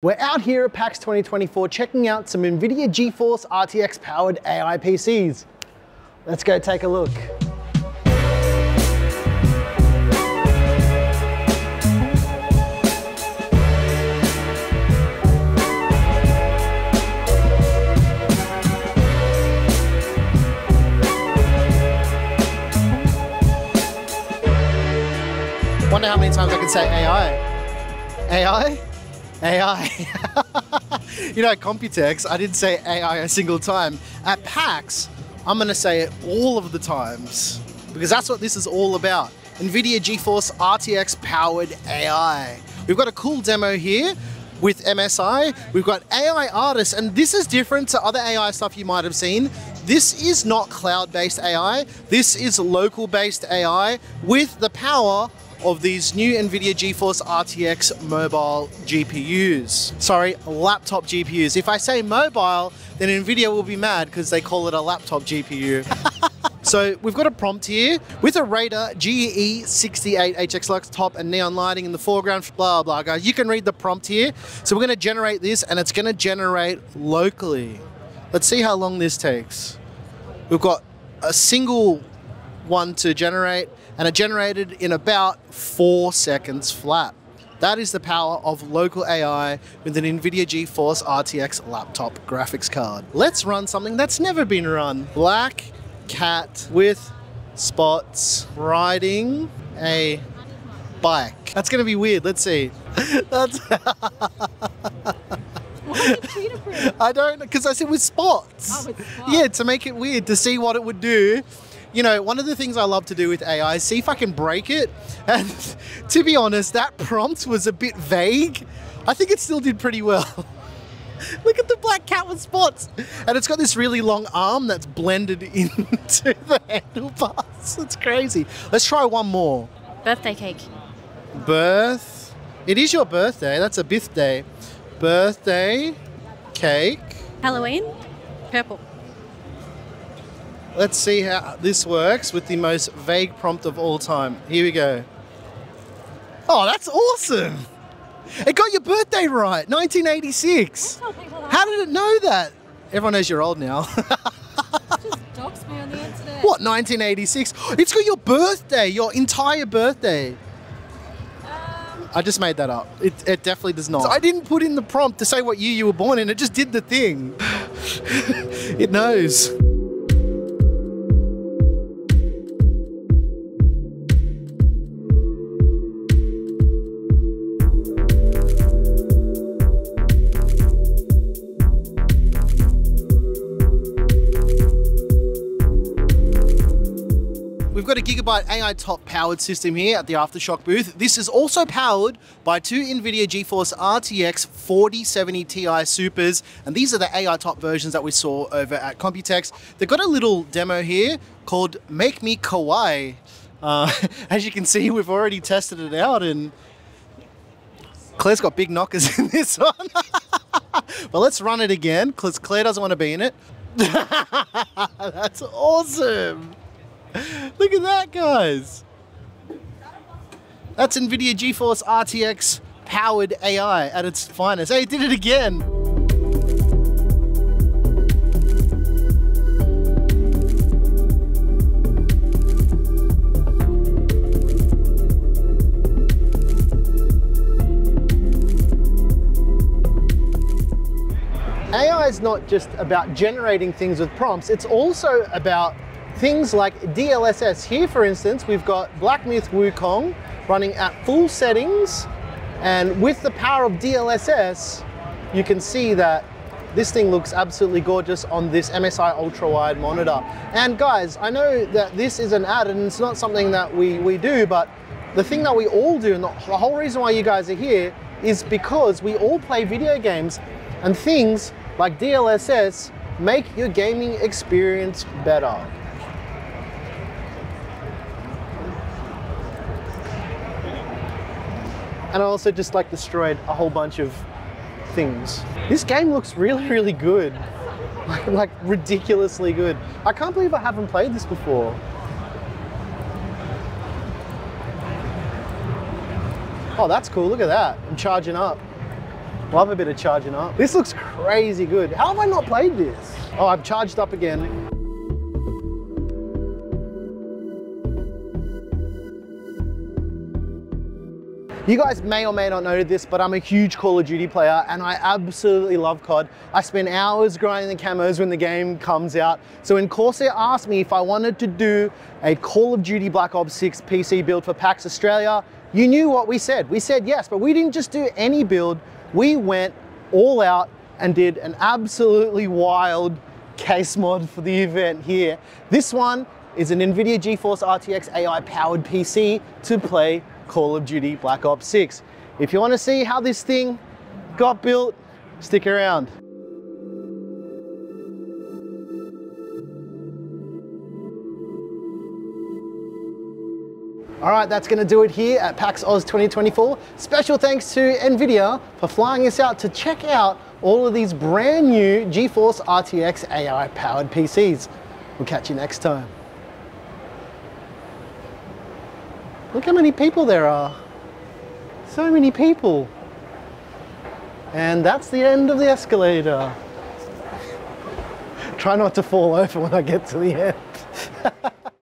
We're out here at PAX 2024 checking out some NVIDIA GeForce RTX powered AI PCs. Let's go take a look. Wonder how many times I can say AI. AI? AI. you know, Computex, I didn't say AI a single time. At PAX, I'm going to say it all of the times because that's what this is all about. NVIDIA GeForce RTX powered AI. We've got a cool demo here with MSI. We've got AI artists, and this is different to other AI stuff you might have seen. This is not cloud-based AI. This is local-based AI with the power of these new NVIDIA GeForce RTX mobile GPUs. Sorry, laptop GPUs. If I say mobile, then NVIDIA will be mad because they call it a laptop GPU. So we've got a prompt here with a Raider GE68 HX Lux top and neon lighting in the foreground, blah, blah, guys. You can read the prompt here. So we're gonna generate this and it's gonna generate locally. Let's see how long this takes. We've got a single one to generate and it generated in about four seconds flat. That is the power of local AI with an NVIDIA GeForce RTX laptop graphics card. Let's run something that's never been run. Black cat with spots riding a bike. That's gonna be weird. Let's see. That's I don't because I said with spots. Oh, with spots. Yeah, to make it weird to see what it would do. You know, one of the things I love to do with AI is see if I can break it. And to be honest, that prompt was a bit vague. I think it still did pretty well. Look at the black cat with spots. And it's got this really long arm that's blended into the handlebars. It's crazy. Let's try one more. Birthday cake. Birth. It is your birthday. That's a birthday. Birthday cake. Halloween. Purple. Let's see how this works with the most vague prompt of all time. Here we go. Oh, that's awesome. It got your birthday right, 1986. Tell people that. How did it know that? Everyone knows you're old now. It just dox me on the internet. what, 1986? It's got your birthday, your entire birthday. Um, I just made that up. It, it definitely does not. I didn't put in the prompt to say what year you were born in, it just did the thing. it knows. Got a Gigabyte AI top powered system here at the Aftershock booth. This is also powered by two NVIDIA GeForce RTX 4070 Ti Supers, and these are the AI top versions that we saw over at Computex. They've got a little demo here called Make Me Kawaii. Uh, as you can see, we've already tested it out, and Claire's got big knockers in this one. but let's run it again, because Claire doesn't want to be in it. That's awesome. Look at that, guys. That's NVIDIA GeForce RTX powered AI at its finest. Hey, it did it again. AI is not just about generating things with prompts, it's also about things like DLSS. Here, for instance, we've got Black Myth Wukong running at full settings, and with the power of DLSS, you can see that this thing looks absolutely gorgeous on this MSI ultra wide monitor. And guys, I know that this is an ad and it's not something that we, we do, but the thing that we all do, and the, the whole reason why you guys are here, is because we all play video games and things like DLSS make your gaming experience better. And I also just like destroyed a whole bunch of things. This game looks really, really good. Like, like ridiculously good. I can't believe I haven't played this before. Oh, that's cool. Look at that. I'm charging up. Love a bit of charging up. This looks crazy good. How have I not played this? Oh, I've charged up again. You guys may or may not know this, but I'm a huge Call of Duty player and I absolutely love COD. I spend hours grinding the camos when the game comes out. So when Corsair asked me if I wanted to do a Call of Duty Black Ops 6 PC build for PAX Australia, you knew what we said. We said yes, but we didn't just do any build. We went all out and did an absolutely wild case mod for the event here. This one is an NVIDIA GeForce RTX AI powered PC to play Call of Duty Black Ops 6. If you want to see how this thing got built, stick around. All right, that's gonna do it here at PAX Oz 2024. Special thanks to NVIDIA for flying us out to check out all of these brand new GeForce RTX AI powered PCs. We'll catch you next time. Look how many people there are. So many people. And that's the end of the escalator. Try not to fall over when I get to the end.